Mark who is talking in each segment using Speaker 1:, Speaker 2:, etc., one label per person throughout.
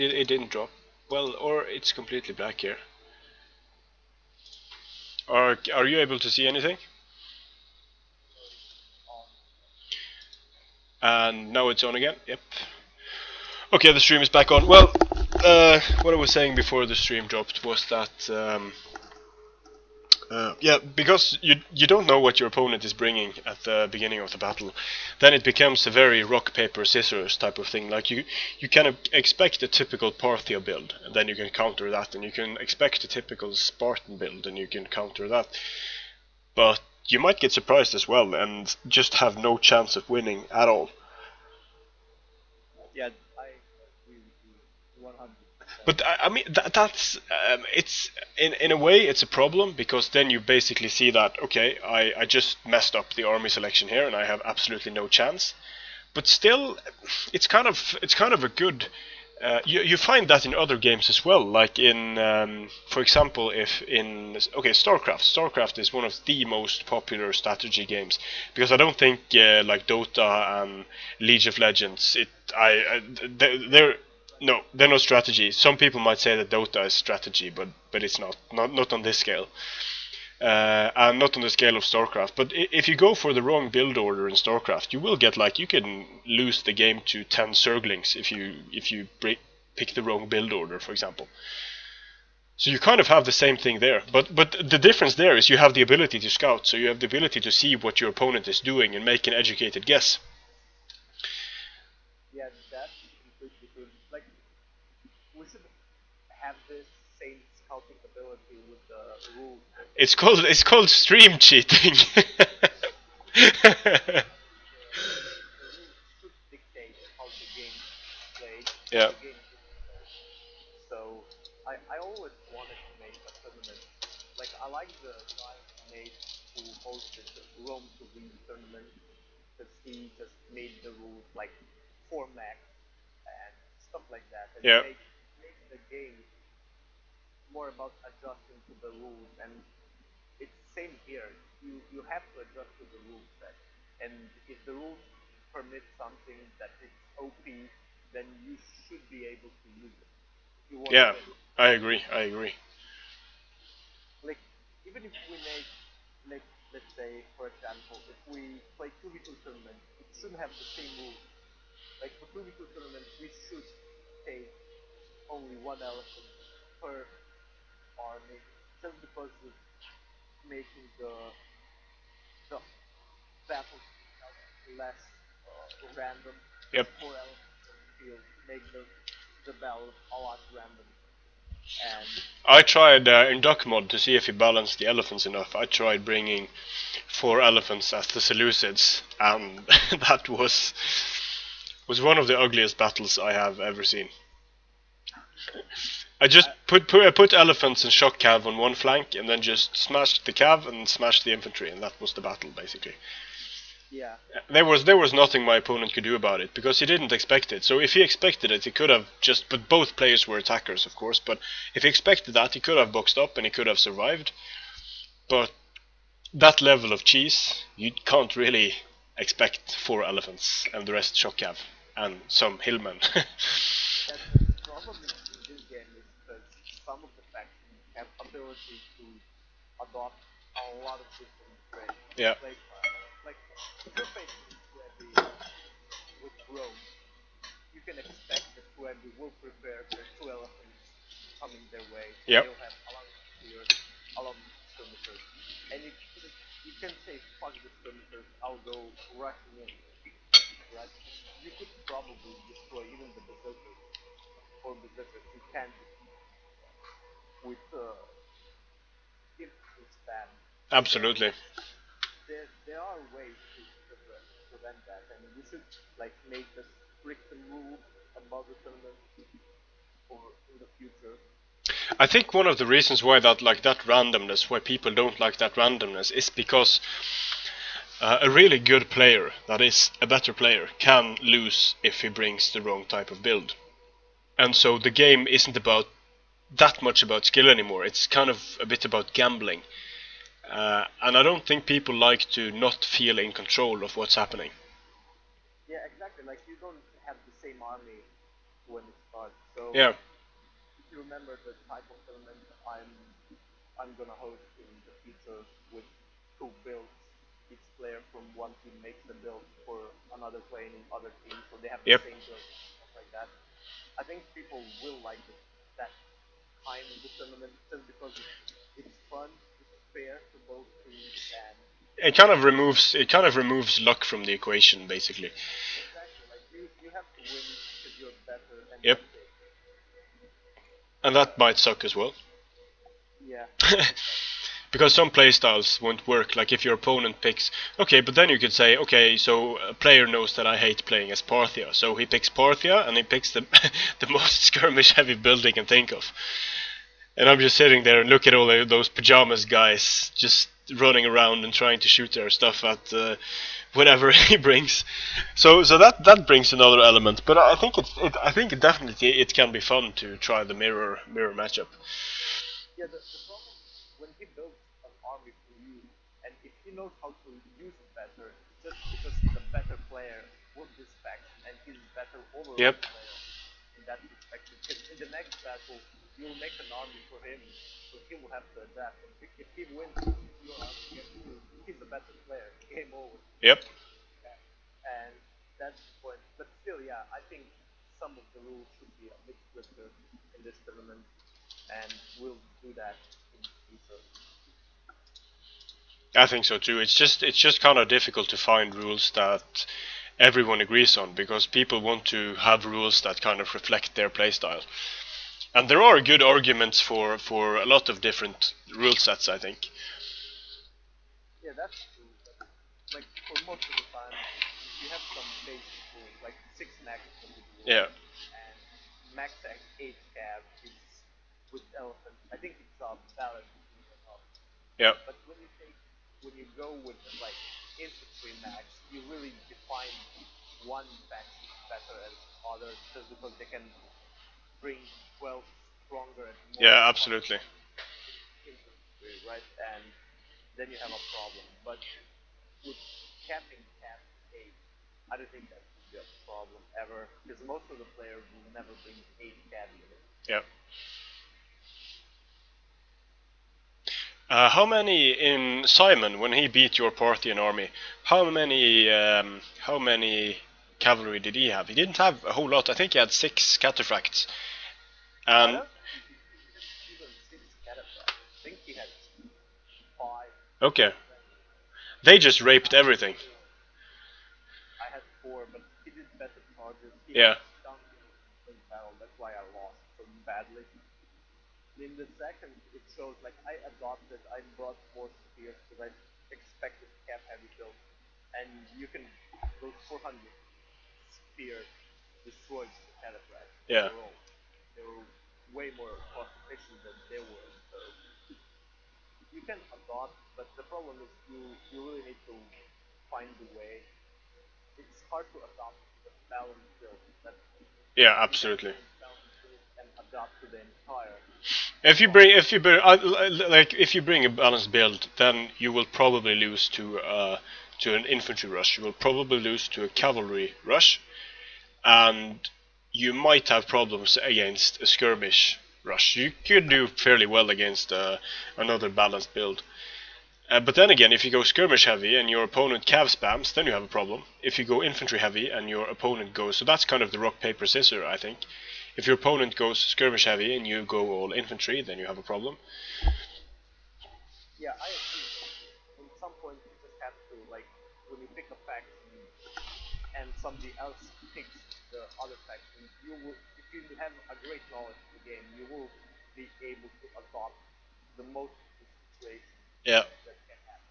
Speaker 1: It didn't drop. Well, or it's completely black here. Are are you able to see anything? And now it's on again. Yep. Okay, the stream is back on. Well, uh, what I was saying before the stream dropped was that um, uh, yeah, because you you don't know what your opponent is bringing at the beginning of the battle, then it becomes a very rock paper scissors type of thing. Like you you of expect a typical Parthia build, and then you can counter that, and you can expect a typical Spartan build, and you can counter that. But you might get surprised as well, and just have no chance of winning at all.
Speaker 2: Yeah, I agree with you 100.
Speaker 1: But I, mean, that, that's um, it's in in a way it's a problem because then you basically see that okay, I I just messed up the army selection here and I have absolutely no chance. But still, it's kind of it's kind of a good. Uh, you you find that in other games as well, like in um, for example, if in okay Starcraft. Starcraft is one of the most popular strategy games because I don't think uh, like Dota and League of Legends. It I, I they- they're no, they're not strategy. Some people might say that Dota is strategy, but but it's not. Not not on this scale. Uh, and not on the scale of StarCraft. But if you go for the wrong build order in StarCraft, you will get like you can lose the game to ten Zerglings if you if you break, pick the wrong build order, for example. So you kind of have the same thing there, but but the difference there is you have the ability to scout, so you have the ability to see what your opponent is doing and make an educated guess.
Speaker 2: Yeah, that's completely true. Like, we should have this same ability with the rules.
Speaker 1: It's called it's called stream cheating.
Speaker 2: The rules should dictate how the game is played.
Speaker 1: Yeah.
Speaker 2: The game is played. So, I, I always wanted to make a tournament. Like, I like the guy made, who hosted the Rome to win tournament, because he just made the rules like 4 max and stuff like that. And
Speaker 1: Yeah.
Speaker 2: make, make the game more about adjusting to the rules and it's the same here. You you have to adjust to the rules set. And if the rules permit something that is OP, then you should be able to use it. You want
Speaker 1: yeah,
Speaker 2: to-
Speaker 1: I agree. I agree.
Speaker 2: like even if we make like let's say for example if we play 2v2 tournament it shouldn't have the same rules like for 2v2 tournament we should take only one elephant per just because it's making the the battle less uh, random
Speaker 1: Yep.
Speaker 2: four elephants on the field make the the battle a lot random and
Speaker 1: I tried uh, in duck mod to see if he balanced the elephants enough. I tried bringing four elephants as the Seleucids, and that was was one of the ugliest battles I have ever seen. I just put put, I put elephants and shock cav on one flank, and then just smashed the cav and smashed the infantry, and that was the battle basically.
Speaker 2: yeah
Speaker 1: There was there was nothing my opponent could do about it because he didn't expect it. So if he expected it, he could have just. But both players were attackers, of course. But if he expected that, he could have boxed up and he could have survived. But that level of cheese, you can't really expect four elephants and the rest shock cav and some hillmen.
Speaker 2: That's the problem in this game is that some of the factions have ability to adopt a lot of different traits.
Speaker 1: yeah,
Speaker 2: Like, like if you're facing with Rome, you can expect that Suebi will prepare for two elephants coming their way.
Speaker 1: Yep.
Speaker 2: They'll have a lot of spears, a lot of skirmishers. And you, can- you can say, fuck the skirmishers, I'll go rushing in. Right? You could probably destroy even the berserkers. Or berserkers, you can't with uh, spam
Speaker 1: absolutely.
Speaker 2: there, there are ways to prevent, prevent that, and we should like make a strict rule about the tournament for in the future.
Speaker 1: I think one of the reasons why that like that randomness, why people don't like that randomness, is because uh, a really good player, that is a better player, can lose if he brings the wrong type of build, and so the game isn't about that much about skill anymore. It's kind of a bit about gambling, uh, and I don't think people like to not feel in control of what's happening.
Speaker 2: Yeah, exactly. Like you don't have the same army when it starts, so
Speaker 1: Yeah.
Speaker 2: if you remember the type of tournament I'm I'm gonna host in the future with two builds. Each player from one team makes the build for another player in other team, so they have the
Speaker 1: Yep.
Speaker 2: same build, stuff like that. I think people will like it, that the tournament just because it's, it's fun, it's fair to both teams, and
Speaker 1: It kind of removes it kind of removes luck from the equation basically.
Speaker 2: exactly like you you have to win because you're better and
Speaker 1: Yep. And that might suck as well.
Speaker 2: Yeah.
Speaker 1: because some playstyles won't work. Like if your opponent picks, okay, but then you could say, okay, so a player knows that I hate playing as Parthia, so he picks Parthia and he picks the the most skirmish heavy build he can think of. And I'm just sitting there and look at all those pajamas guys just running around and trying to shoot their stuff at uh, whatever he brings. So so that that brings another element. But I think it's it, I think definitely it can be fun to try the mirror mirror matchup.
Speaker 2: Yeah, the, the problem when he builds an army for you, and if he knows how to use it better, just because he's a better player with this faction and he's a better overall
Speaker 1: Yep.
Speaker 2: player in that perspective. Because in the next battle, you'll make an army for him, so he will have to adapt. And if, if he wins your army against you, he's a better player. Game over.
Speaker 1: Yep.
Speaker 2: And that's the point. But still, yeah, I think some of the rules should be a bit stricter in this tournament, and we'll do that in the future.
Speaker 1: I think so too. It's just it's just kind of difficult to find rules that everyone agrees on because people want to have rules that kind of reflect their playstyle. And there are good arguments for for a lot of different rule sets, I think.
Speaker 2: Yeah, that's true. But like for most of the time, you have some basic rules, like six max is a good
Speaker 1: Yeah.
Speaker 2: and max eight cav is with elephant. I think it's a balance between the up.
Speaker 1: Yeah.
Speaker 2: But when you when you go with like infantry max, you really define one faction better than others just because they can bring twelve stronger and more
Speaker 1: Yeah, absolutely.
Speaker 2: infantry, right? And then you have a problem. But with capping cap eight, I don't think that would be a problem ever because most of the players will never bring eight cap units.
Speaker 1: Yeah. Uh, how many in Simon when he beat your Parthian army? How many um, how many cavalry did he have? He didn't have a whole lot. I think he had six cataphracts. And
Speaker 2: don't think even six cataphracts. I think he had five.
Speaker 1: okay, they just raped everything.
Speaker 2: I had four, but he did better charges. He
Speaker 1: Yeah.
Speaker 2: in battle. That's why I lost so badly. In the second, shows like I adopted. I brought more spears because I expected cav heavy build, and you can those 400 spears destroyed the cataphract.
Speaker 1: Yeah.
Speaker 2: They were, all- they were way more cost efficient than they were. So you can adopt, but the problem is you you really need to find the way. It's hard to adopt the balance build that
Speaker 1: Yeah, absolutely.
Speaker 2: Adapt to the entire.
Speaker 1: If you bring if you bring uh, like if you bring a balanced build, then you will probably lose to uh, to an infantry rush. You will probably lose to a cavalry rush, and you might have problems against a skirmish rush. You could do fairly well against uh, another balanced build. Uh, but then again, if you go skirmish heavy and your opponent cav spams, then you have a problem. If you go infantry heavy and your opponent goes, so that's kind of the rock paper scissor, I think. If your opponent goes skirmish heavy and you go all infantry, then you have a problem.
Speaker 2: Yeah, I agree. At some point, you just have to like when you pick a faction and somebody else picks the other faction, you will if you have a great knowledge of the game, you will be able to adopt the most situation
Speaker 1: Yeah,
Speaker 2: that can happen.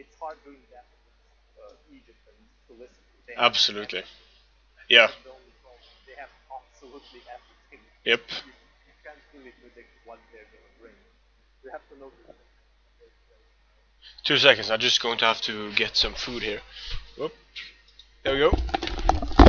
Speaker 2: It's hard doing that with uh, Egypt and Felicity.
Speaker 1: Absolutely. Yeah,
Speaker 2: The only problem, they have absolutely everything.
Speaker 1: yep.
Speaker 2: You, you can't really predict what they're going to bring. You have to know.
Speaker 1: Two seconds, I'm just going to have to get some food here. Whoop. There we go.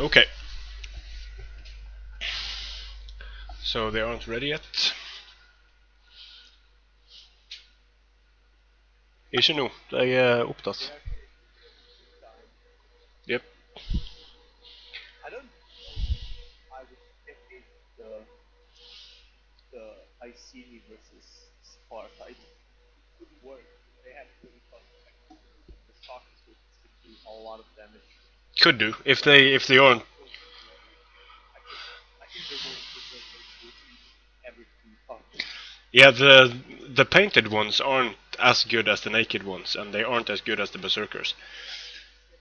Speaker 1: Okay. So they aren't ready yet. Ikke nå. De er opptatt.
Speaker 2: Jepp. Versus It would work. They had really do a lot of damage.
Speaker 1: Could do if they if they aren't.
Speaker 2: I.
Speaker 1: Yeah, the the painted ones aren't as good as the naked ones, and they aren't as good as the berserkers.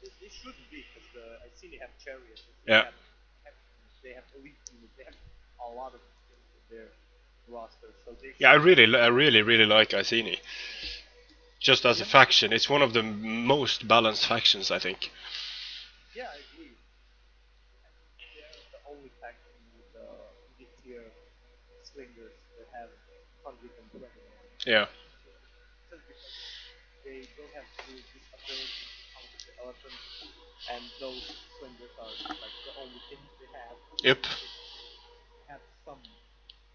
Speaker 2: They, they shouldn't be because the Iceni have chariots. They
Speaker 1: Yeah.
Speaker 2: Have, they have elite units. They have a lot of their roster. So they
Speaker 1: Yeah, I really, I really, really like Iceni. Just as a faction, it's one of the most balanced factions, I think.
Speaker 2: Yeah, I agree. They're the only faction with the mid-tier slingers that have 120
Speaker 1: Yeah.
Speaker 2: Just because they don't have the, this ability to counter the elephant, and those slingers are like the only thing they have.
Speaker 1: Yep.
Speaker 2: They have some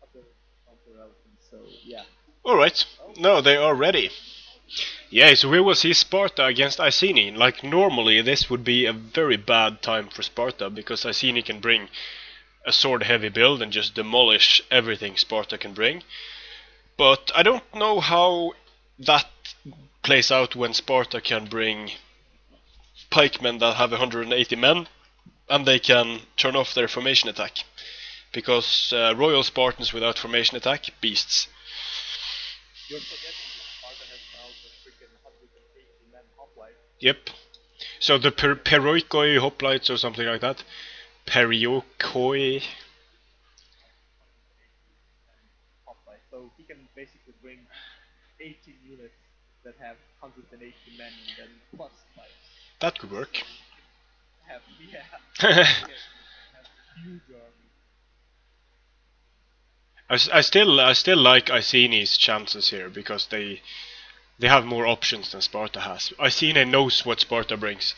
Speaker 2: ability to counter elephants, so yeah.
Speaker 1: All right. No, they are ready. Yeah, so we will see Sparta against Iceni. Like normally, this would be a very bad time for Sparta because Iceni can bring a sword-heavy build and just demolish everything Sparta can bring. But I don't know how that plays out when Sparta can bring pikemen that have 180 men and they can turn off their formation attack. Because uh, Royal Spartans without formation attack, beasts.
Speaker 2: You're forgetting that Sparta has now the freaking 180 men hoplite.
Speaker 1: Yep. So the per- Perioikoi hoplites or something like that.
Speaker 2: Perioikoi. So he can basically bring 18 units that have 180 men and then plus.
Speaker 1: That could work.
Speaker 2: Have yeah, have huge army.
Speaker 1: I, I still I still like Iceni's chances here because they they have more options than Sparta has. Iceni knows what Sparta brings.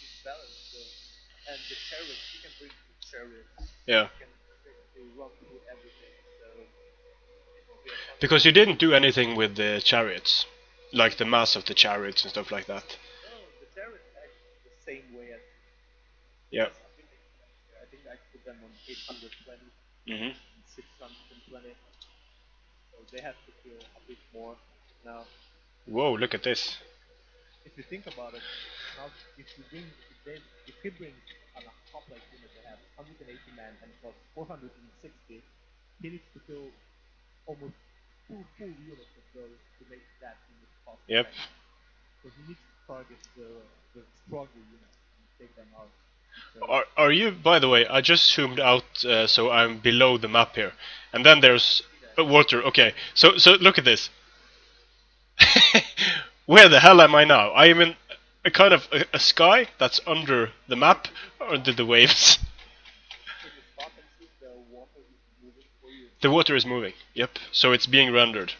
Speaker 2: He's balanced though. And the chariots, he can bring the chariots.
Speaker 1: Yeah.
Speaker 2: He can basically run through everything. So it will be a fun
Speaker 1: Because you didn't do anything with the chariots. Like the mass of the chariots and stuff like that.
Speaker 2: No, the chariots actually the same way as
Speaker 1: Yeah.
Speaker 2: I think, I think I put them on 820
Speaker 1: hmm
Speaker 2: 620. So they have to kill a bit more. Now,
Speaker 1: Whoa, look at this.
Speaker 2: if you think about it, now if you bring if, they, if he brings a top like unit that has 180 men and plus 460, he needs to kill almost two full units of those to make that unit cost
Speaker 1: Yep.
Speaker 2: So he needs to target the the stronger units and take them out. So,
Speaker 1: Are, are you, by the way, I just zoomed out uh, so I'm below the map here. And then there's uh, water. Okay, so so look at this. Where the hell am I now? I am in a kind of a, a sky that's under the map, under the waves.
Speaker 2: if you spot and see the water is moving for you.
Speaker 1: The water is moving. Yep. So it's being rendered.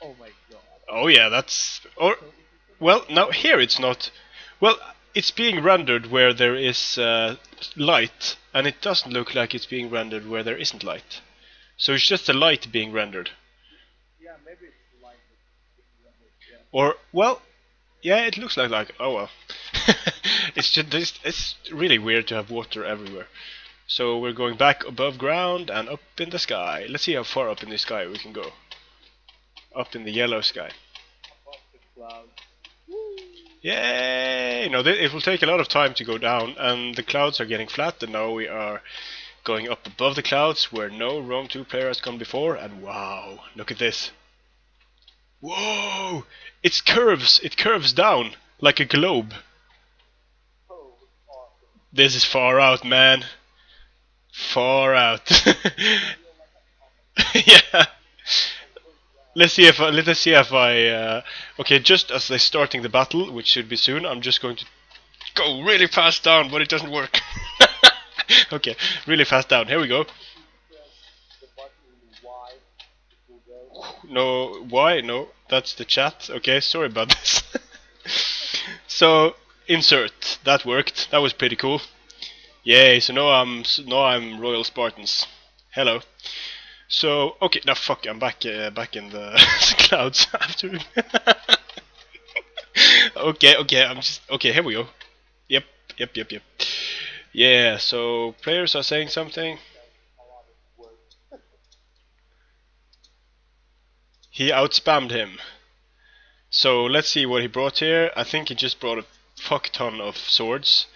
Speaker 2: Oh my god.
Speaker 1: Oh yeah, that's or
Speaker 2: So if you
Speaker 1: well now here it's not. Well, it's being rendered where there is uh, light, and it doesn't look like it's being rendered where there isn't light. So it's just the light being rendered.
Speaker 2: yeah, maybe it's like yeah.
Speaker 1: Or well, yeah, it looks like like oh well. it's just it's really weird to have water everywhere. So we're going back above ground and up in the sky. Let's see how far up in the sky we can go. Up in the yellow sky.
Speaker 2: above the clouds.
Speaker 1: Yay! No, th- it will take a lot of time to go down, and the clouds are getting flat, and now we are going up above the clouds where no Rome 2 player has gone before, and wow, look at this. Whoa! It curves, it curves down like a globe.
Speaker 2: Oh, awesome.
Speaker 1: This is far out, man. Far out. yeah. Let's see if I, let us see if I uh, okay just as they're starting the battle, which should be soon. I'm just going to go really fast down, but it doesn't work. okay, really fast down. Here we go.
Speaker 2: Press the button Y, it will go.
Speaker 1: No, why? No, that's the chat. Okay, sorry about this. so insert that worked. That was pretty cool. Yay! So now I'm now I'm Royal Spartans. Hello. So okay, now fuck, I'm back uh, back in the clouds after. okay, okay, I'm just okay. Here we go. Yep, yep, yep, yep. Yeah. So players are saying something. He outspammed him. So let's see what he brought here. I think he just brought a fuck ton of swords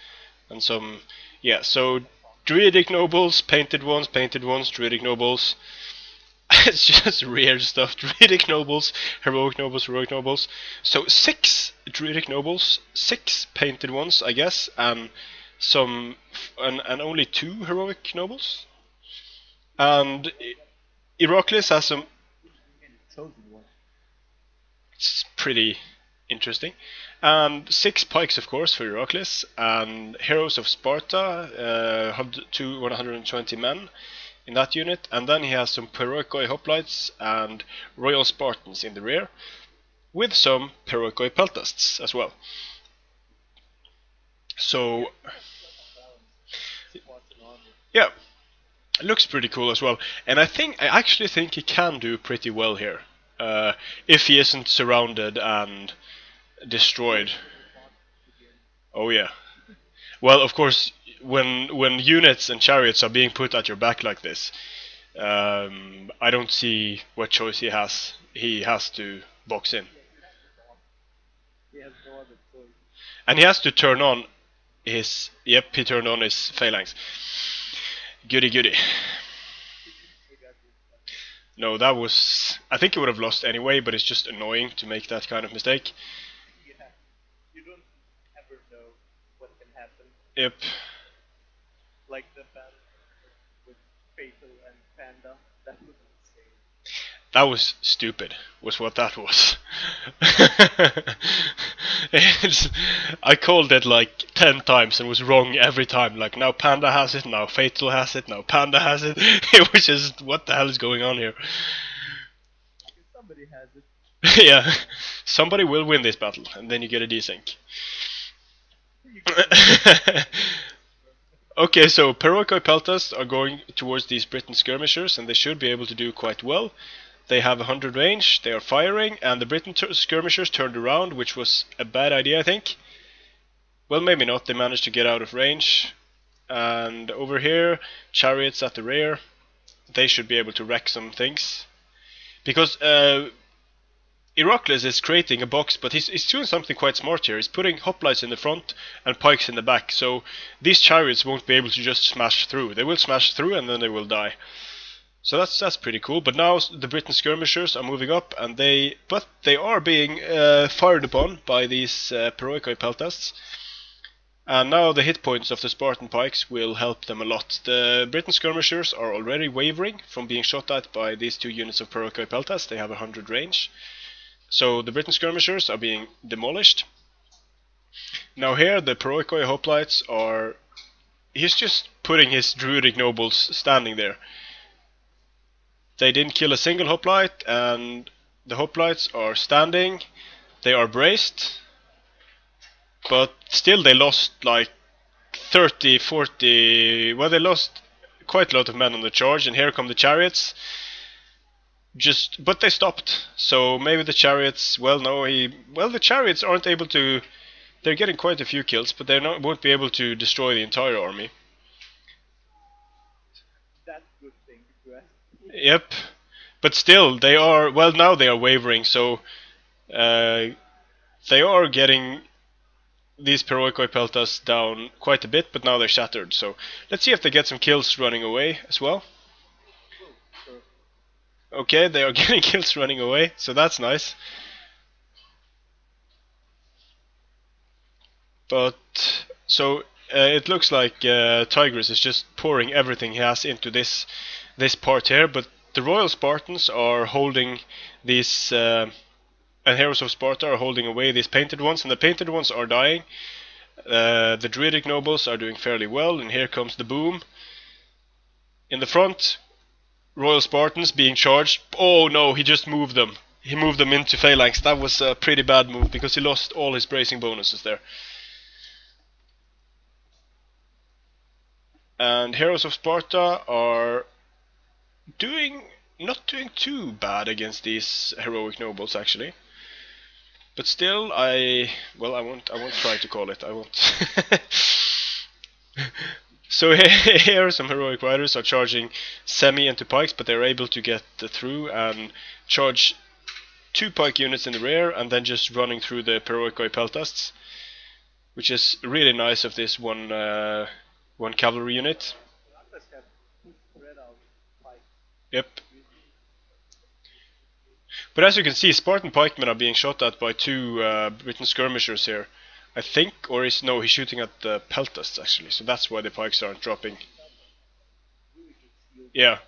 Speaker 1: and some. Yeah. So druidic nobles, painted ones, painted ones, druidic nobles. it's just rare stuff. Druidic nobles, heroic nobles, heroic nobles. So six druidic nobles, six painted ones, I guess, and some, and, and only two heroic nobles. And Heracles has some. It's pretty interesting. And six pikes, of course, for Heracles, and heroes of Sparta, uh, to 120 men in that unit, and then he has some Perioikoi hoplites and Royal Spartans in the rear, with some Perioikoi peltasts as well. So, yeah, it looks pretty cool as well, and I think I actually think he can do pretty well here, uh, if he isn't surrounded and destroyed. Oh yeah. Well, of course, when when units and chariots are being put at your back like this, um, I don't see what choice he has. He has to box in. And he has to turn on his. Yep, he turned on his phalanx. Goody goody. No, that was. I think he would have lost anyway, but it's just annoying to make that kind of mistake.
Speaker 2: Yeah. You don't ever know what can happen.
Speaker 1: Yep.
Speaker 2: Like the battle with Fatal and Panda. That was insane.
Speaker 1: That was stupid, was what that was. I called it like 10 times and was wrong every time. Like, now Panda has it, now Fatal has it, now Panda has it. It was just, what the hell is going on here?
Speaker 2: Somebody has it.
Speaker 1: yeah, somebody will win this battle, and then you get a desync. okay, so Perioikoi Peltas are going towards these Briton skirmishers, and they should be able to do quite well. They have 100 range, they are firing, and the Briton skirmishers turned around, which was a bad idea, I think. Well, maybe not, they managed to get out of range. And over here, chariots at the rear, they should be able to wreck some things. Because uh, Heracles is creating a box, but he's, he's doing something quite smart here. He's putting hoplites in the front and pikes in the back, so these chariots won't be able to just smash through. They will smash through and then they will die. So that's that's pretty cool. But now the Briton skirmishers are moving up, and they but they are being uh, fired upon by these uh, Perioikoi peltasts. And now the hit points of the Spartan pikes will help them a lot. The Briton skirmishers are already wavering from being shot at by these two units of Perioikoi peltasts. They have a 100 range. So the Briton skirmishers are being demolished. Now here the Perioikoi hoplites are... He's just putting his druidic nobles standing there. They didn't kill a single hoplite and the hoplites are standing. They are braced. But still they lost like 30, 40... Well they lost quite a lot of men on the charge and here come the chariots just but they stopped so maybe the chariots well no he well the chariots aren't able to they're getting quite a few kills but they won't be able to destroy the entire army
Speaker 2: That's a good thing to ask.
Speaker 1: Yep. But still they are well now they are wavering so uh, they are getting these Perioikoi Peltas down quite a bit but now they're shattered. So let's see if they get some kills running away as well. Okay, they are getting kills running away, so that's nice. But, so, uh, it looks like uh, Tigris is just pouring everything he has into this this part here, but the Royal Spartans are holding these, uh, and Heroes of Sparta are holding away these painted ones, and the painted ones are dying. Uh, the Druidic nobles are doing fairly well, and here comes the boom. In the front, Royal Spartans being charged. Oh no, he just moved them. He moved them into phalanx. That was a pretty bad move because he lost all his bracing bonuses there. And Heroes of Sparta are doing not doing too bad against these heroic nobles actually. But still, I well, I won't. I won't try to call it. I won't. so here, some heroic riders are charging semi into pikes, but they're able to get through and charge two pike units in the rear, and then just running through the Perioikoi peltasts, which is really nice of this one uh, one cavalry unit.
Speaker 2: Atlas have two spread out pikes.
Speaker 1: Yep. But as you can see, Spartan pikemen are being shot at by two uh, skirmishers here. I think, or is no, he's shooting at the peltasts actually, so that's why the pikes aren't dropping. Yeah,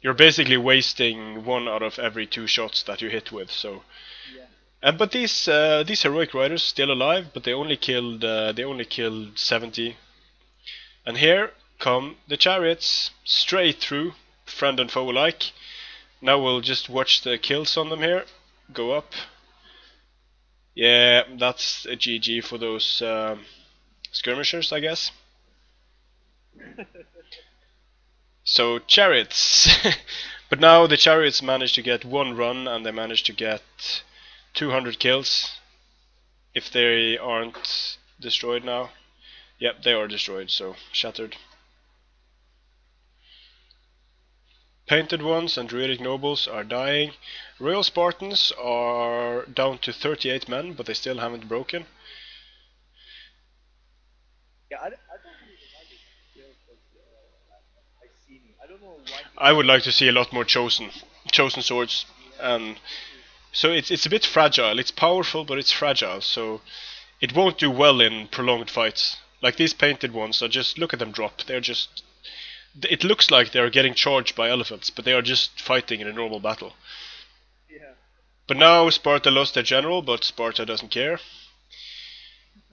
Speaker 1: you're basically wasting one out of every two shots that you hit with. So, and but these uh, these heroic riders still alive, but they only killed uh, they only killed 70. And here come the chariots straight through, friend and foe alike. Now we'll just watch the kills on them here. Go up. Yeah, that's a GG for those um, skirmishers, I guess. So chariots, but now the chariots managed to get one run and they managed to get 200 kills. If they aren't destroyed now, yep, they are destroyed. So shattered. Painted ones and druidic nobles are dying. Royal Spartans are down to 38 men, but they still haven't broken.
Speaker 2: Yeah, I, I don't really like it. Build of uh, Iceni. I don't know why.
Speaker 1: I would like to see a lot more chosen, chosen swords, and so it's it's a bit fragile. It's powerful, but it's fragile, so it won't do well in prolonged fights. Like these painted ones, are just look at them drop. They're just. It looks like they're getting charged by elephants, but they are just fighting in a normal battle.
Speaker 2: Yeah.
Speaker 1: But now Sparta lost their general, but Sparta doesn't care.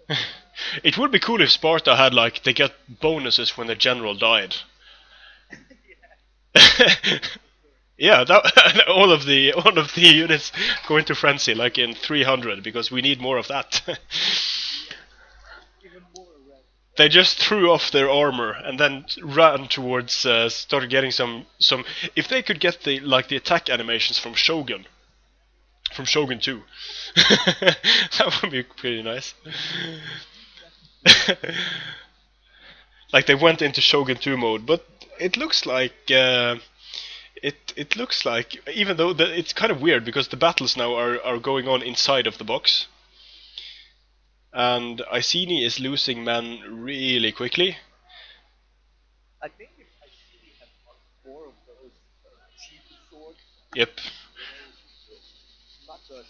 Speaker 1: it would be cool if Sparta had like they get bonuses when their general died. yeah, that, all of the all of the units go into frenzy like in 300 because we need more of that. They just threw off their armor and then ran towards uh, started getting some some if they could get the like the attack animations from Shogun from Shogun 2 that would be pretty nice. Like they went into Shogun 2 mode but it looks like uh, it it looks like even though the, it's kind of weird because the battles now are, are going on inside of the box and Iceni is losing men really quickly.
Speaker 2: I think if Iceni had four of those uh, cheap swords,
Speaker 1: Yep.
Speaker 2: not the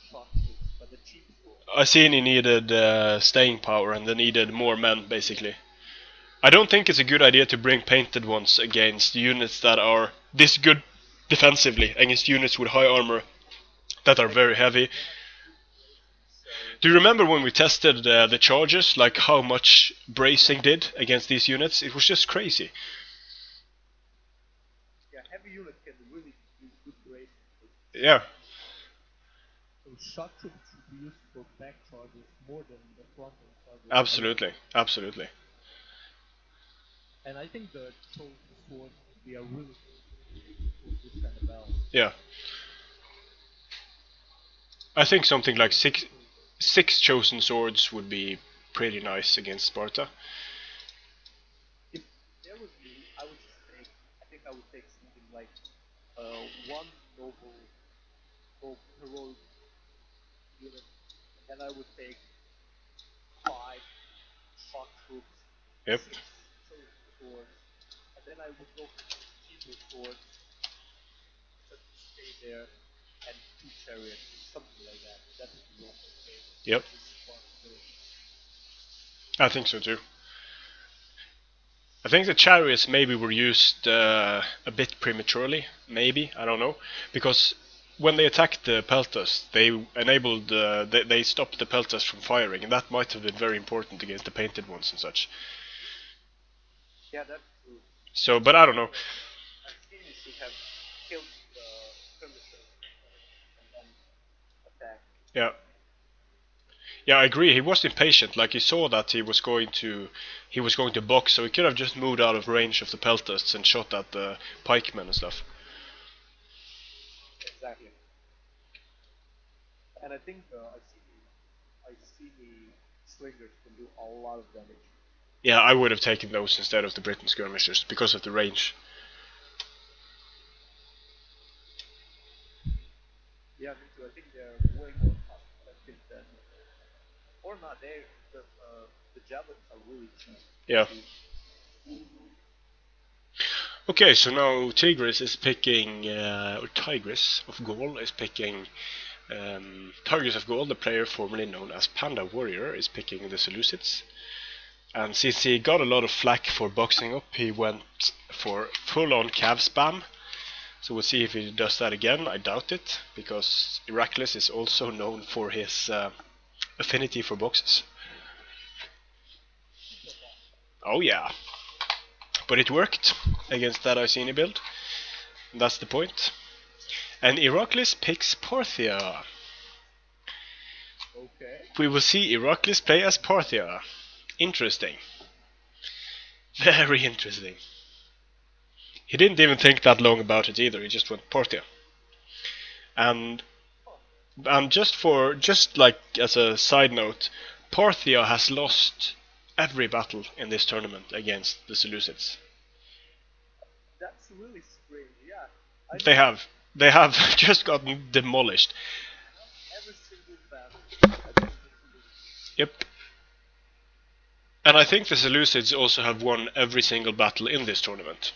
Speaker 2: but the cheap swords.
Speaker 1: Iceni needed uh, staying power and they needed more men basically. I don't think it's a good idea to bring painted ones against units that are this good defensively, against units with high armor that are very heavy. Do you remember when we tested uh, the charges, like how much bracing did against these units? It was just crazy.
Speaker 2: Yeah, heavy units can really use good brace.
Speaker 1: Yeah,
Speaker 2: So troops should be used for back charges more than the frontal charges.
Speaker 1: absolutely, absolutely.
Speaker 2: And I think the chosen swords would be a really good for this kind of battle.
Speaker 1: Yeah. I think something like six six chosen swords would be pretty nice against Sparta.
Speaker 2: If there was me, I would just take. I think I would take something like uh, one noble, heroic unit, and then I would take five shock troops,
Speaker 1: Yep.
Speaker 2: six chosen swords, and then I would go for swords, just stay there, and two chariots, something like that. That would.
Speaker 1: Yep. I think so too. I think the chariots maybe were used uh, a bit prematurely, maybe I don't know, because when they attacked the peltas, they enabled uh, they, they stopped the peltas from firing, and that might have been very important against the painted ones and such.
Speaker 2: Yeah, that's true.
Speaker 1: So, but I don't know.
Speaker 2: Iceni should have killed the skirmisher and then attacked.
Speaker 1: Yeah. Yeah, I agree. He was impatient. Like he saw that he was going to, he was going to box, so he could have just moved out of range of the peltasts and shot at the pikemen and stuff.
Speaker 2: Exactly. And I think uh, I see I see the slingers can do a lot of damage.
Speaker 1: Yeah, I would have taken those instead of the Briton skirmishers because of the range.
Speaker 2: Yeah, me too. I think they're way more cost effective than, or not. They the uh, the are really cheap.
Speaker 1: Yeah. Okay, so now Tigris is picking, uh, or Tigris of Gaul is picking, um, Tigris of Gaul, the player formerly known as Panda Warrior, is picking the Seleucids. And since he got a lot of flack for boxing up, he went for full-on cav spam. So we'll see if he does that again. I doubt it, because Heracles is also known for his uh, affinity for boxes. Oh yeah. But it worked against that Iceni build. That's the point. And Heracles picks Parthia.
Speaker 2: Okay.
Speaker 1: We will see Heracles play as Parthia. Interesting. Very interesting. He didn't even think that long about it either, he just went Parthia. And and just for just like as a side note, Parthia has lost every battle in this tournament against the Seleucids.
Speaker 2: That's really strange. Yeah. I
Speaker 1: They have they have just gotten demolished.
Speaker 2: every single battle against the Seleucids.
Speaker 1: Yep. And I think the Seleucids also have won every single battle in this tournament.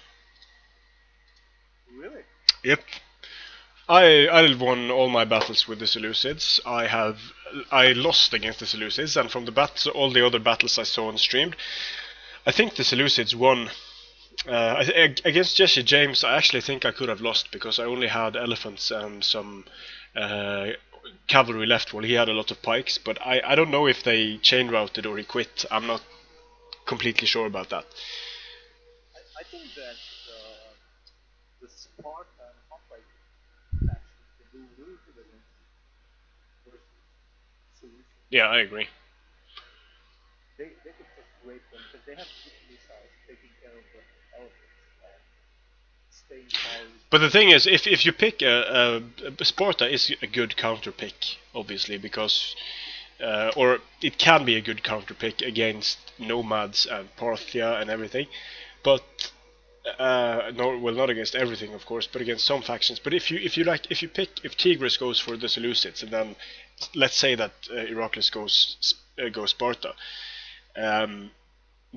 Speaker 2: Really?
Speaker 1: Yep. I I won all my battles with the Seleucids. I have I lost against the Seleucids, and from the battles, all the other battles I saw and streamed, I think the Seleucids won. Uh, against Jesse James, I actually think I could have lost because I only had elephants and some uh, cavalry left, while he had a lot of pikes. But I, I don't know if they chain routed or he quit. I'm not completely sure about that.
Speaker 2: I, I think that uh, the Sparta and Hoplite factions can do really good against versus Seleucids.
Speaker 1: Yeah, I agree.
Speaker 2: They they could just rape them because they have missiles taking care of the elephants staying.
Speaker 1: But the thing is, if if you pick a, a, Sparta is a good counter pick, obviously, because uh, or it can be a good counter pick against nomads and Parthia and everything, but uh, no, well, not against everything, of course, but against some factions. But if you if you like, if you pick if Tigris goes for the Seleucids, and then let's say that uh, Heracles goes uh, goes Sparta, um,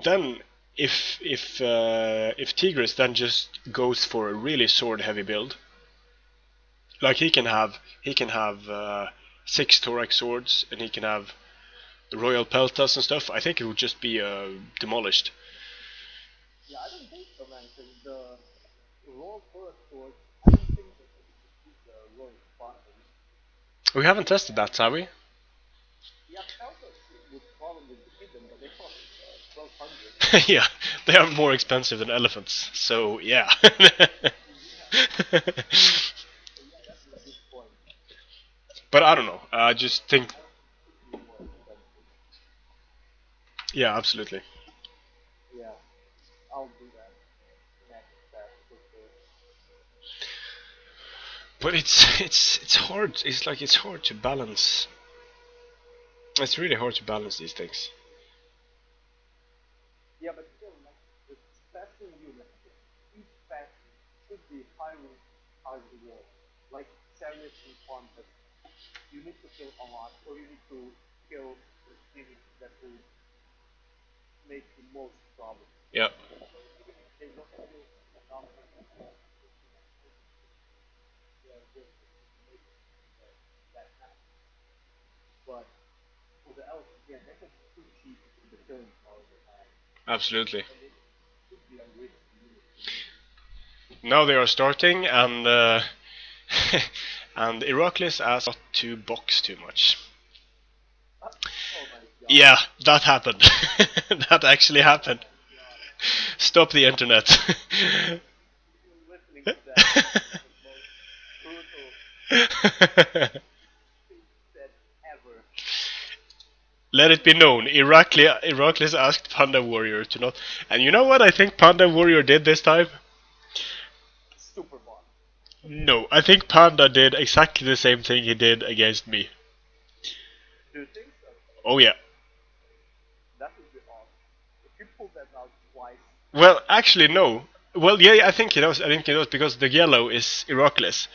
Speaker 1: then if if uh, if Tigris then just goes for a really sword heavy build, like he can have he can have uh, six thorax swords and he can have the royal peltas and stuff. I think it would just be uh, demolished.
Speaker 2: Yeah, I don't think so, man. Because the Royal Thorax Sword, I don't think that they could beat the Royal Spartans.
Speaker 1: We haven't tested that, have we?
Speaker 2: Yeah, they cost 1200.
Speaker 1: yeah, they are more expensive than elephants. So yeah. But I don't know. I just think yeah, absolutely.
Speaker 2: Yeah, I'll do that. Next step, for sure.
Speaker 1: But it's it's it's hard. It's like it's hard to balance. It's really hard to balance these things.
Speaker 2: Yeah, but still, like, the special unit, each faction should be highly highly wall. Like chariots and Qantas, you need to kill a lot, or you need to kill the units that will make the most problem.
Speaker 1: Yeah.
Speaker 2: Even
Speaker 1: Absolutely. Now they are starting, and uh, and Heracles asked not to box too much.
Speaker 2: Oh.
Speaker 1: Yeah, that happened. that actually happened. Stop the internet.
Speaker 2: Listening to that is the most brutal thing said ever.
Speaker 1: let it be known, Irakli, Iraklis asked Panda Warrior to not. And you know what I think Panda Warrior did this time?
Speaker 2: Super.
Speaker 1: No, I think Panda did exactly the same thing he did against me.
Speaker 2: Do you think so?
Speaker 1: Oh yeah.
Speaker 2: That would be awesome. If you pull that out twice,
Speaker 1: Well, actually no. Well, yeah, yeah, I think he knows. I think he knows because the yellow is Iraklis.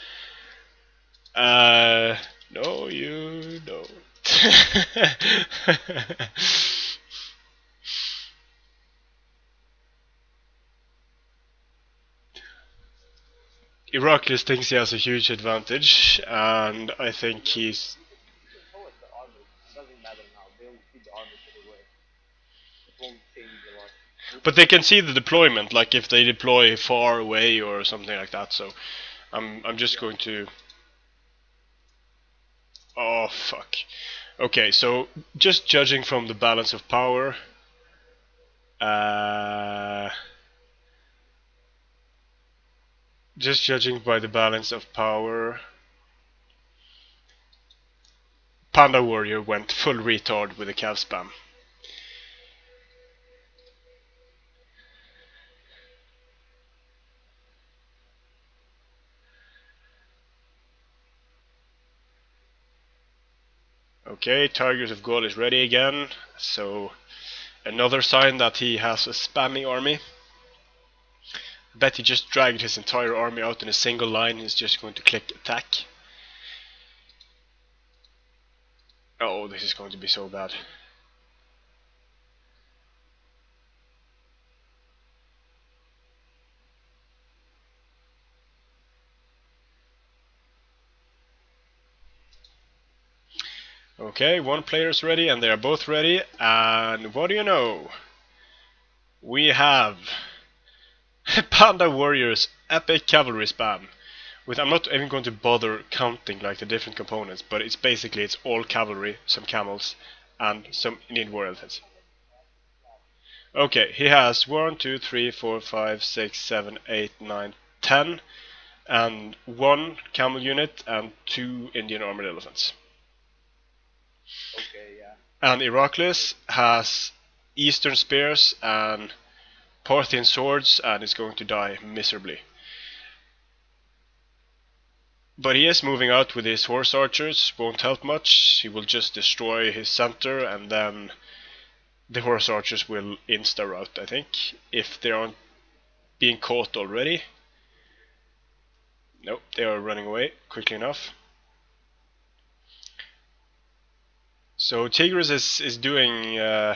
Speaker 1: Uh, no, you don't. Iraklis thinks he has a huge advantage, and I think he's. But they can see the deployment, like if they deploy far away or something like that. So, I'm I'm just going to. Oh fuck. Okay, so just judging from the balance of power. Uh, just judging by the balance of power. Panda Warrior went full retard with the cav spam. Okay, Tigris of Gaul is ready again, so another sign that he has a spammy army. I bet he just dragged his entire army out in a single line, he's just going to click attack. Oh, this is going to be so bad. Okay, one player's ready and they are both ready. And what do you know? We have Panda Warriors Epic Cavalry Spam. With I'm not even going to bother counting like the different components, but it's basically it's all cavalry, some camels, and some Indian war elephants. Okay, he has 1, 2, 3, 4, 5, 6, 7, 8, 9, 10, and one camel unit and two Indian armored elephants.
Speaker 2: Okay, yeah.
Speaker 1: And Iraklis has Eastern spears and Parthian swords and is going to die miserably. But he is moving out with his horse archers, won't help much. He will just destroy his center and then the horse archers will insta rout, I think, if they aren't being caught already. Nope, they are running away quickly enough. So Tigris is is doing. Uh,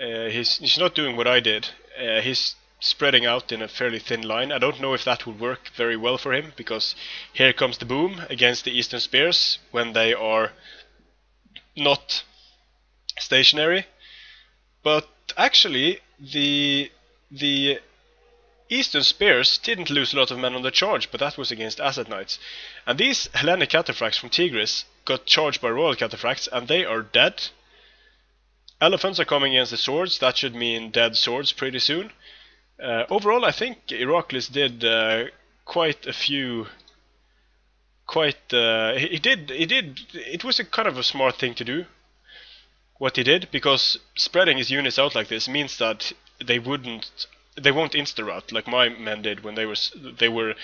Speaker 1: uh, he's he's not doing what I did. Uh, he's spreading out in a fairly thin line. I don't know if that would work very well for him because here comes the boom against the Eastern Spears when they are not stationary. But actually, the the Eastern Spears didn't lose a lot of men on the charge, but that was against Azat Knights. And these Hellenic Cataphracts from Tigris got charged by Royal Cataphracts, and they are dead. Elephants are coming against the swords, that should mean dead swords pretty soon. Uh, overall, I think Iraklis did uh, quite a few. Quite, uh, he, he did. He did. It was a kind of a smart thing to do. What he did, because spreading his units out like this means that they wouldn't, they won't insta rout like my men did when they were they were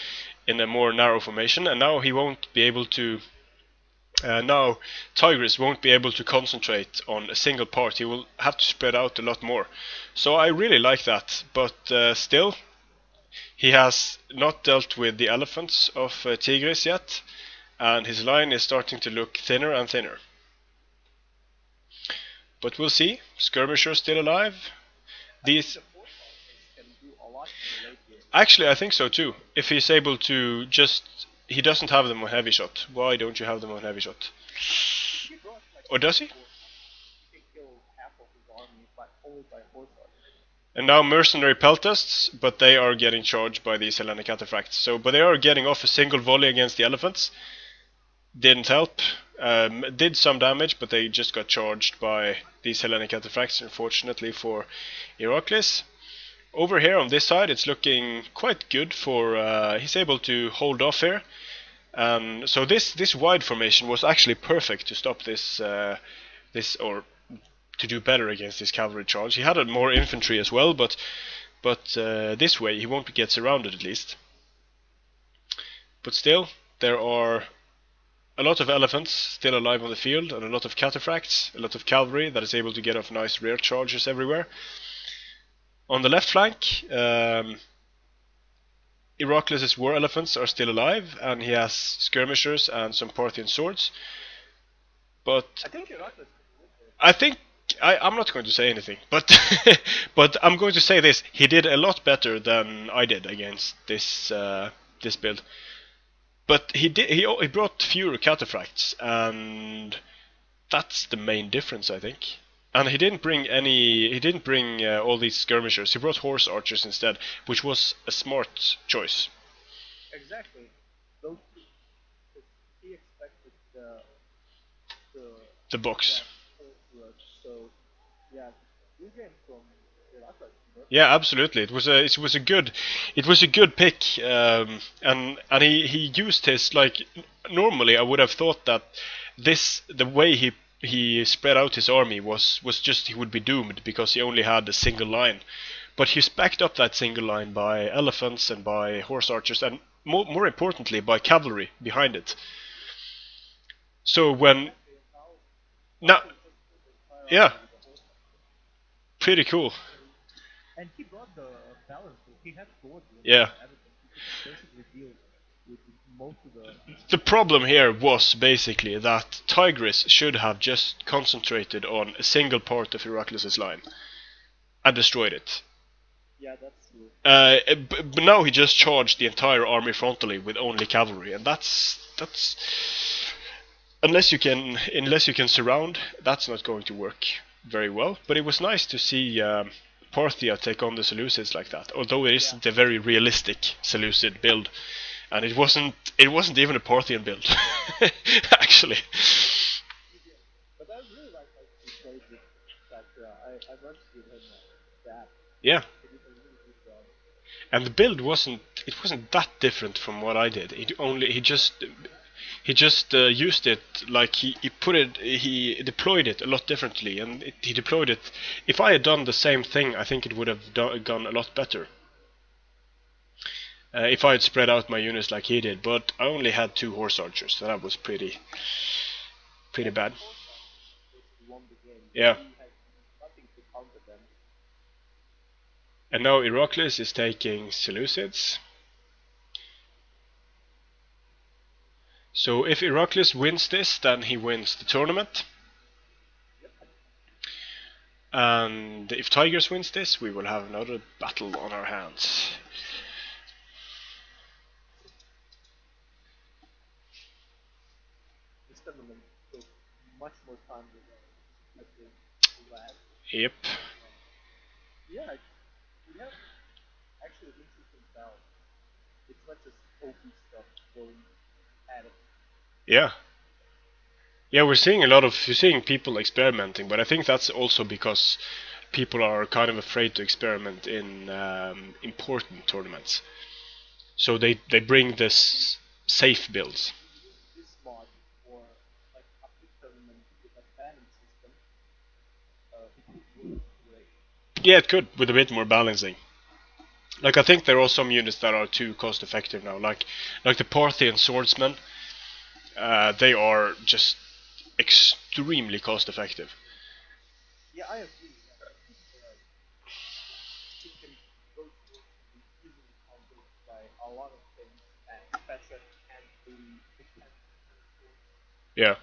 Speaker 1: in a more narrow formation, and now he won't be able to. Uh, now Tigris won't be able to concentrate on a single part. He will have to spread out a lot more. So I really like that, but uh, still, he has not dealt with the elephants of uh, Tigris yet, and his line is starting to look thinner and thinner. But we'll see. Skirmisher's still alive. These
Speaker 2: The force can do a lot in the late game.
Speaker 1: Actually, I think so too. If he's able to just, he doesn't have them on heavy shot. Why don't you have them on heavy shot? Or does he? And now mercenary peltasts, but they are getting charged by these Hellenic Cataphracts. So, but they are getting off a single volley against the elephants. Didn't help. Um, did some damage, but they just got charged by these Hellenic Cataphracts, unfortunately for Iraklis. Over here on this side, it's looking quite good for. Uh, he's able to hold off here. And so this this wide formation was actually perfect to stop this uh, this or to do better against this cavalry charge. He had more infantry as well, but but uh, this way he won't get surrounded at least. But still, there are a lot of elephants still alive on the field, and a lot of cataphracts, a lot of cavalry that is able to get off nice rear charges everywhere. On the left flank, um, Heracles' war elephants are still alive, and he has skirmishers and some Parthian swords. But
Speaker 2: I think Heracles.
Speaker 1: I think I, I'm not going to say anything, but but I'm going to say this: he did a lot better than I did against this uh, this build. But he did he he brought fewer cataphracts, and that's the main difference, I think. And he didn't bring any. He didn't bring uh, all these skirmishers. He brought horse archers instead, which was a smart choice.
Speaker 2: Exactly. Those He expected the the
Speaker 1: The box.
Speaker 2: So yeah, you game from Heracles. You know?
Speaker 1: Yeah, absolutely. It was a it was a good it was a good pick, um, and and he he used his like normally I would have thought that this the way he he spread out his army was was just he would be doomed because he only had a single line, but he's backed up that single line by elephants and by horse archers and more more importantly by cavalry behind it. So when now yeah, pretty cool.
Speaker 2: And he brought the balance. He had swords.
Speaker 1: Yeah.
Speaker 2: The.
Speaker 1: Problem here was basically that Tigris should have just concentrated on a single part of Heracles' line and destroyed it.
Speaker 2: Yeah, that's true.
Speaker 1: Uh, b- but now he just charged the entire army frontally with only cavalry, and that's that's unless you can unless you can surround, that's not going to work very well. But it was nice to see um, Parthia take on the Seleucids like that, although it isn't a very realistic Seleucid build, and it wasn't it wasn't even a Parthian build actually.
Speaker 2: But I really like how he played with that. Uh, I I worked with him that.
Speaker 1: Yeah,
Speaker 2: He did a really good job.
Speaker 1: and the build wasn't it wasn't that different from what I did. It only he just he just uh, used it like he, he put it he deployed it a lot differently and it, he deployed it if I had done the same thing I think it would have do, gone a lot better uh, if I had spread out my units like he did but I only had two horse archers so that was pretty pretty bad. Yeah. And now Heracles is taking Seleucids so if Heracles wins this then he wins the tournament And if Tigris wins this, we will have another battle on our hands.
Speaker 2: This tournament took much more time than I think the last.
Speaker 1: Yep.
Speaker 2: Yeah, we have actually interesting balance. It's not just OP stuff going at it.
Speaker 1: Yeah. Yeah, we're seeing a lot of you're seeing people experimenting, but I think that's also because people are kind of afraid to experiment in um, important tournaments. So they they bring this safe builds.
Speaker 2: This mod for like a big tournament with a banning system. Uh, it would work great.
Speaker 1: Yeah, it could with a bit more balancing. Like I think there are some units that are too cost effective now, like like the Parthian swordsmen. Uh, they are just extremely cost effective.
Speaker 2: Yeah, I agree. It can go through be easily countered by a lot of things, and Petra can do it can
Speaker 1: Yeah.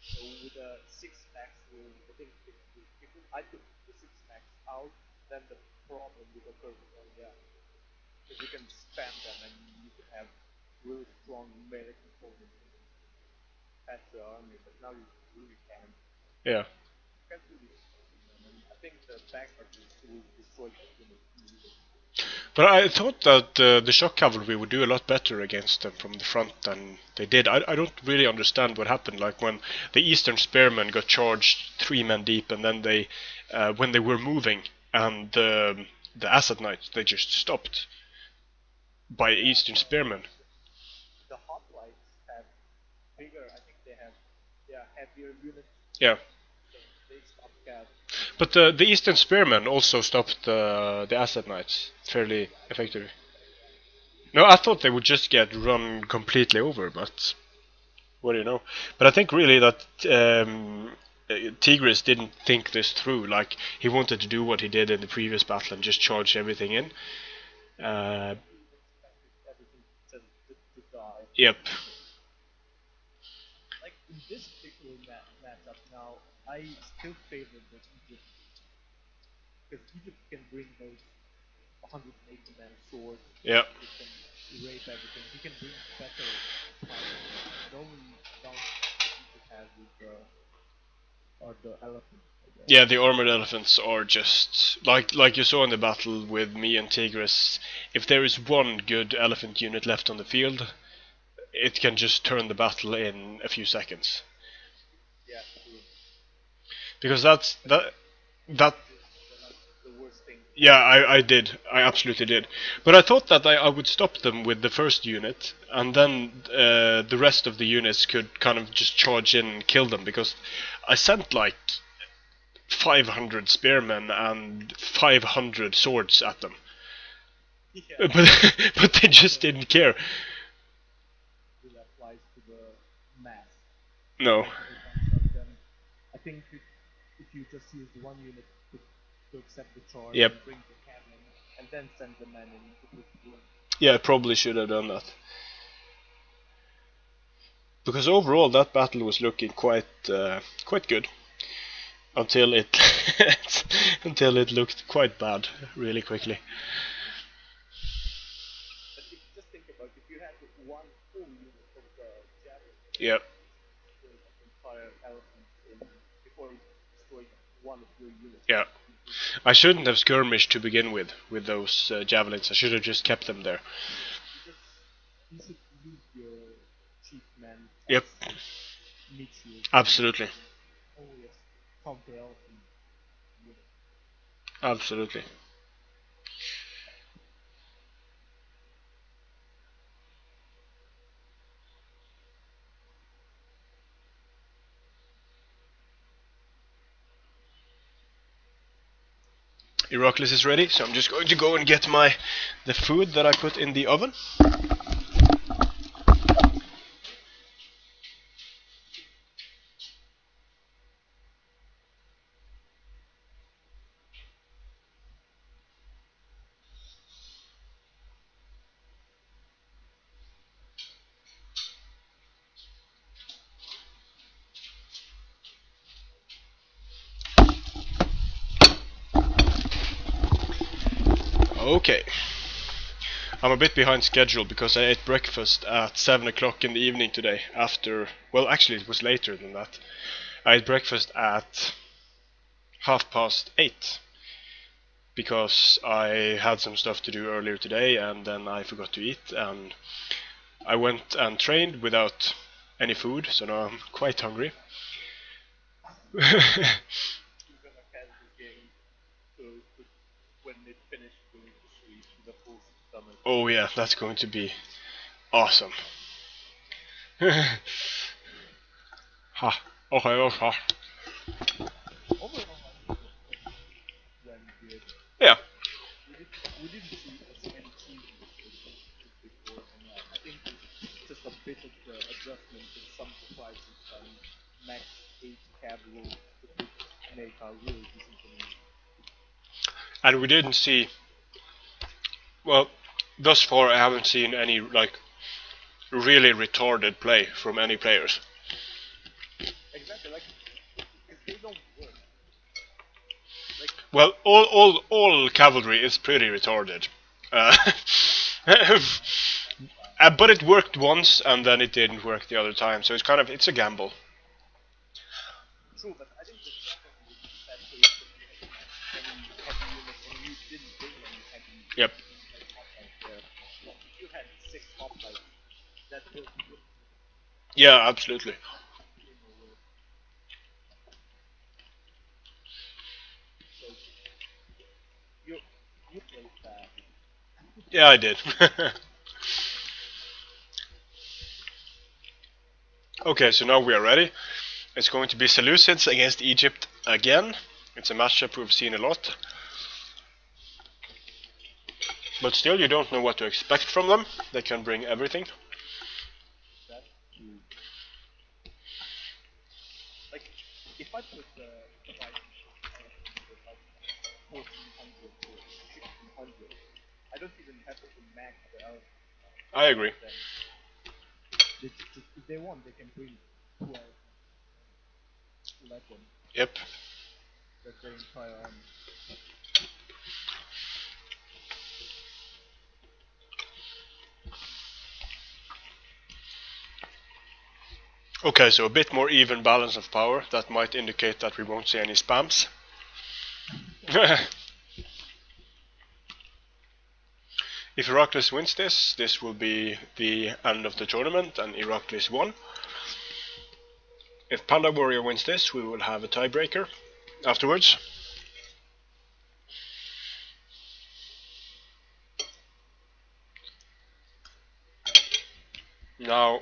Speaker 2: So with a six max I think I took the six max out, then the problem would occur with oh yeah, because you can spam them and you could have really strong melee components in the army, but now you really can't.
Speaker 1: Yeah.
Speaker 2: You can't really spam them, and I think the backpack will destroy that unit.
Speaker 1: But I thought that uh, the shock cavalry would do a lot better against them from the front than they did. I, I don't really understand what happened. Like when the Eastern Spearmen got charged three men deep, and then they, uh, when they were moving, and the the Azat Knights they just stopped by Eastern Spearmen.
Speaker 2: The hoplites have bigger, I think they have, yeah, heavier units,
Speaker 1: Yeah.
Speaker 2: so they stop Cav.
Speaker 1: But the the Eastern Spearmen also stopped uh, the Azat Knights fairly effectively. No, I thought they would just get run completely over, but what do you know? But I think really that um, uh, Tigris didn't think this through. Like he wanted to do what he did in the previous battle and just charge everything in. Uh, yep.
Speaker 2: Like in this particular matchup now, I still favor because Egypt can bring those 180 man swords.
Speaker 1: Yep.
Speaker 2: He can rape everything. He can bring better only downside Egypt has is the are the elephants.
Speaker 1: Yeah, the armored elephants are just like like you saw in the battle with me and Tigris. If there is one good elephant unit left on the field, it can just turn the battle in a few seconds.
Speaker 2: Yeah, true.
Speaker 1: Because that's that that
Speaker 2: They're not the worst thing.
Speaker 1: Yeah, I, I did. I absolutely did. But I thought that I, I would stop them with the first unit, and then uh, the rest of the units could kind of just charge in and kill them, because I sent like 500 spearmen and 500 swords at them.
Speaker 2: Yeah.
Speaker 1: But, but they just didn't care.
Speaker 2: That applies to the mass.
Speaker 1: No.
Speaker 2: I think if, if you just use the one unit to, accept the charge
Speaker 1: Yep.
Speaker 2: bring the cannon and then send the men in, it would win.
Speaker 1: Yeah, I probably should have done that. Because overall, that battle was looking quite uh, quite good until it until it looked quite bad really quickly.
Speaker 2: But if you just think about if you had one full unit of the javelin
Speaker 1: Yeah, I shouldn't have skirmished to begin with with those uh, javelins. I should have just kept them there.
Speaker 2: You just you should use your chief men
Speaker 1: Yep.
Speaker 2: as meat shields.
Speaker 1: Absolutely,
Speaker 2: Only as counter elephant unit.
Speaker 1: absolutely. Heracles is ready, so I'm just going to go and get my the food that I put in the oven. A bit behind schedule because I ate breakfast at 7 o'clock in the evening today after, well actually it was later than that. I ate breakfast at half past 8 because I had some stuff to do earlier today and then I forgot to eat and I went and trained without any food so now I'm quite hungry.
Speaker 2: You're gonna have the game so to, when it finished going to sleep with a full stomach.
Speaker 1: Oh yeah, that's going to be awesome. ha. Okay,
Speaker 2: good.
Speaker 1: Yeah.
Speaker 2: Bit of adjustment some max 8 cab make really decent.
Speaker 1: And we didn't see. Well, thus far I haven't seen any like really retarded play from any players.
Speaker 2: Exactly, like, if they don't work, like,
Speaker 1: Well, all all all cavalry is pretty retarded. Uh, uh, but it worked once and then it didn't work the other time, so it's kind of it's a gamble.
Speaker 2: true, but I think the second would be better
Speaker 1: Yeah, absolutely. Yeah, I did. okay, so now we are ready. It's going to be Seleucids against Egypt again. It's a matchup we've seen a lot. But still, you don't know what to expect from them. They can bring everything.
Speaker 2: That's true. Like, if I the fourteen hundred to sixteen hundred, I don't even have to max the out.
Speaker 1: I agree.
Speaker 2: They, if they want, they can bring two out. Legend,
Speaker 1: Yep.
Speaker 2: that's their entire army.
Speaker 1: Okay, so a bit more even balance of power. That might indicate that we won't see any spams. if Heracles wins this, this will be the end of the tournament and Heracles won. If Panda Warrior wins this, we will have a tiebreaker afterwards. Now,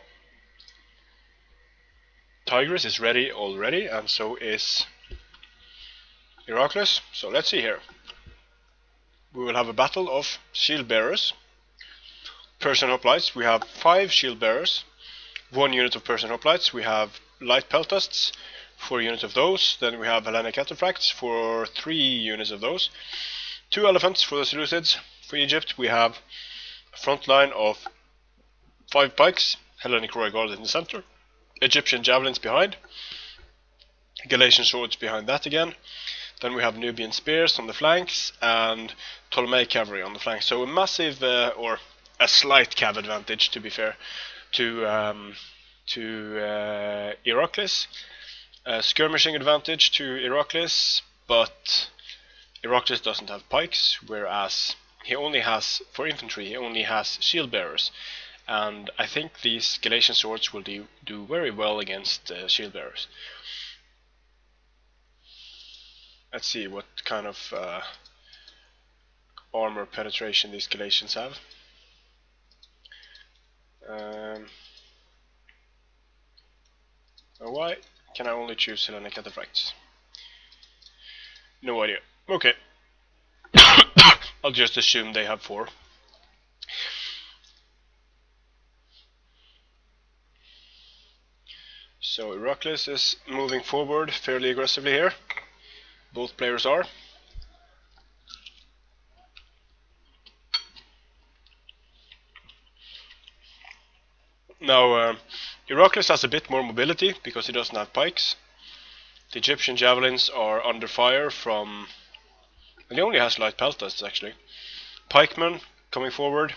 Speaker 1: Tigris is ready already, and so is Heracles. So let's see here. We will have a battle of shield bearers. Persian hoplites. We have five shield bearers, one unit of Persian hoplites. We have light peltasts, four units of those. Then we have Hellenic cataphracts for three units of those. Two elephants for the Seleucids. For Egypt, we have a front line of five pikes, Hellenic Royal Guard in the center, Egyptian javelins behind, Galatian swords behind that again. Then we have Nubian spears on the flanks and Ptolemaic cavalry on the flanks. So a massive uh, or a slight cav advantage, to be fair, to um, to uh, Heracles. A skirmishing advantage to Heracles, but Heracles doesn't have pikes, whereas he only has for infantry he only has shield bearers and I think these Galatian swords will do, do very well against uh, shield bearers. Let's see what kind of uh, armor penetration these Galatians have. Um, why can I only choose Hellenic Cataphracts? No idea. Okay. I'll just assume they have four. So Heracles is moving forward fairly aggressively here. Both players are. Now, uh, Heracles has a bit more mobility because he doesn't have pikes. The Egyptian javelins are under fire from... And he only has light peltasts actually. Pikemen coming forward.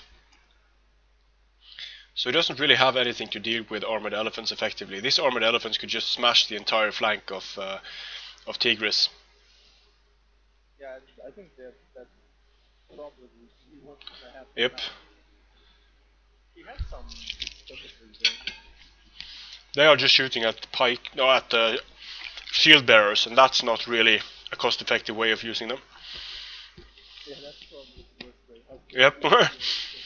Speaker 1: So he doesn't really have anything to deal with armored elephants effectively. These armored elephants could just smash the entire flank of uh, of Tigris.
Speaker 2: Yeah, I think that that's probably what's happen.
Speaker 1: Yep.
Speaker 2: He had some.
Speaker 1: They are just shooting at pike, no, at the shield bearers, and that's not really a cost-effective way of using them.
Speaker 2: Yeah, that's probably the worst way.
Speaker 1: Yep.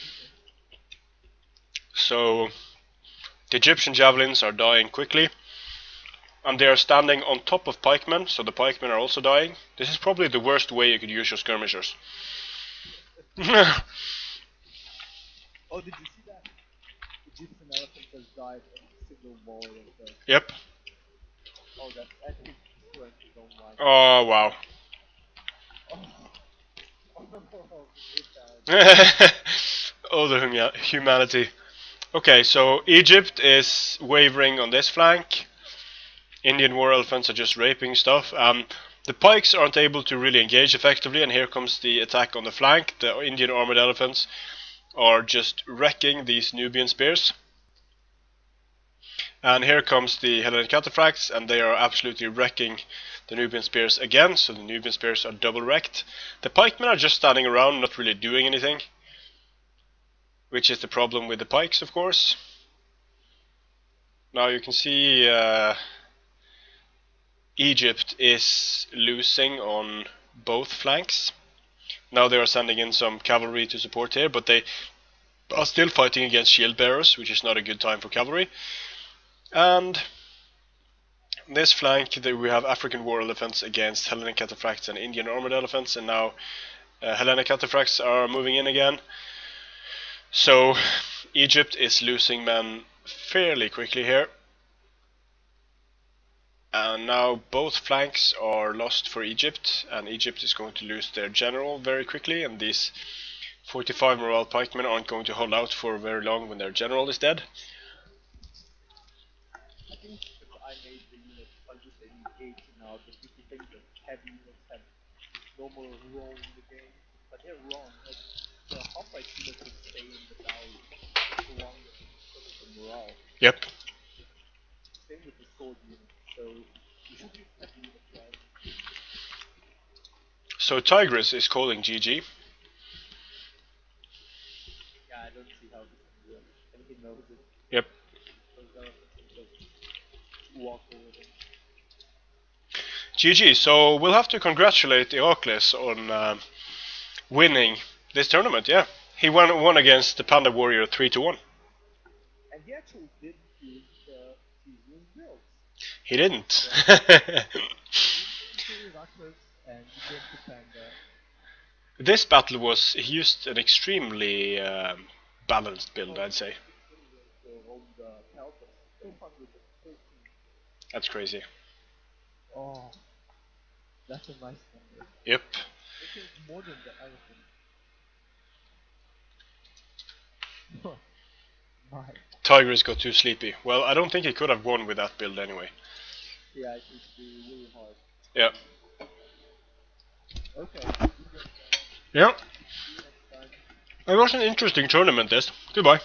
Speaker 1: So the Egyptian javelins are dying quickly. And they are standing on top of pikemen, so the pikemen are also dying. This is probably the worst way you could use your skirmishers.
Speaker 2: oh, did you see that? Egyptian elephant has died in a single ball of the...
Speaker 1: yep.
Speaker 2: Oh, that's epic strength his own.
Speaker 1: Oh wow.
Speaker 2: Oh, oh,
Speaker 1: the huma- humanity. Okay, so Egypt is wavering on this flank. Indian war elephants are just raping stuff. Um, the pikes aren't able to really engage effectively, and here comes the attack on the flank. The Indian armored elephants are just wrecking these Nubian spears. And here comes the Hellenic cataphracts, and they are absolutely wrecking the Nubian spears again, so the Nubian spears are double wrecked. The pikemen are just standing around, not really doing anything. Which is the problem with the pikes, of course. Now you can see uh, Egypt is losing on both flanks. Now they are sending in some cavalry to support here, but they are still fighting against shield bearers, which is not a good time for cavalry. And this flank we have African war elephants against Hellenic cataphracts and Indian armored elephants, and now uh, Hellenic cataphracts are moving in again. So Egypt is losing men fairly quickly here. And now both flanks are lost for Egypt, and Egypt is going to lose their general very quickly, and these 45 morale pikemen aren't going to hold out for very long when their general is dead.
Speaker 2: I think if I made the unit, I'll just say 8 now, in the game, but they're wrong. The Hoplite units would stay in the valley for longer because of the morale.
Speaker 1: Yep.
Speaker 2: Same with the sword unit, so you should use heavy units, right?
Speaker 1: So Tigris is calling GG.
Speaker 2: Yeah, I don't see how this can work. And he knows it.
Speaker 1: Yep.
Speaker 2: Those elephants will just walk over them.
Speaker 1: GG. So we'll have to congratulate Iraklis on uh, winning this tournament. Yeah, he won won against the Panda Warrior three to one.
Speaker 2: And he actually did use the season builds.
Speaker 1: He didn't.
Speaker 2: Two Rockers and he did the Panda.
Speaker 1: this battle was he used an extremely um, balanced build, I'd say.
Speaker 2: So on the Peltas, 213.
Speaker 1: That's crazy.
Speaker 2: Oh, that's a nice number.
Speaker 1: Yep.
Speaker 2: It is more than the elephant. My.
Speaker 1: Tigris got too sleepy. Well, I don't think he could have won with that build anyway.
Speaker 2: Yeah, it would be really hard.
Speaker 1: Yeah.
Speaker 2: Okay.
Speaker 1: Yeah.
Speaker 2: See you next time.
Speaker 1: It was an interesting tournament, this. Goodbye.